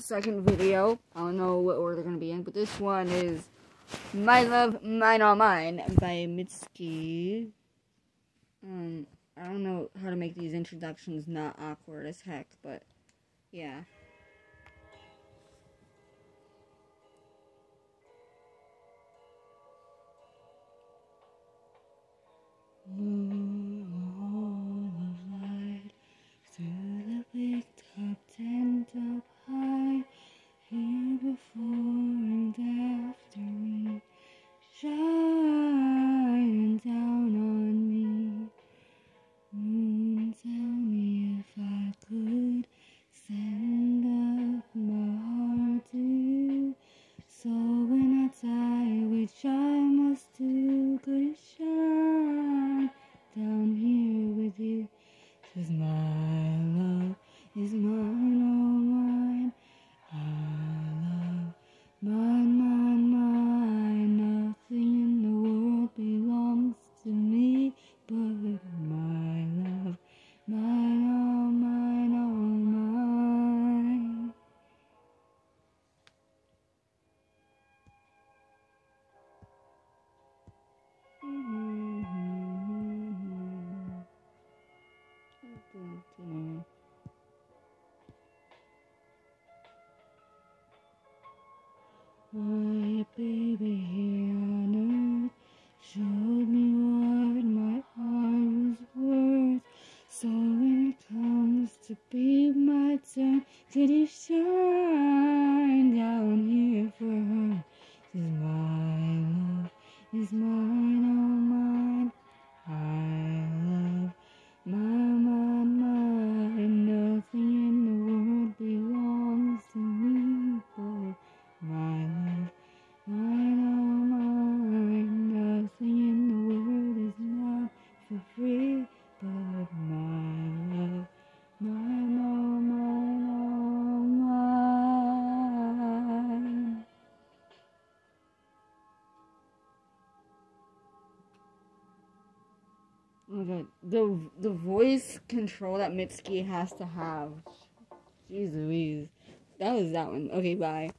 second video. I don't know what order they're gonna be in, but this one is My Love, Mine All Mine by Mitski. Um, I don't know how to make these introductions not awkward as heck, but yeah. My baby here on earth showed me what my heart was worth. So when it comes to be my turn, could you shine down here for her? 'Cause my love is mine, the the voice control that Mitski has to have. Jeez Louise. That was that one. Okay, bye.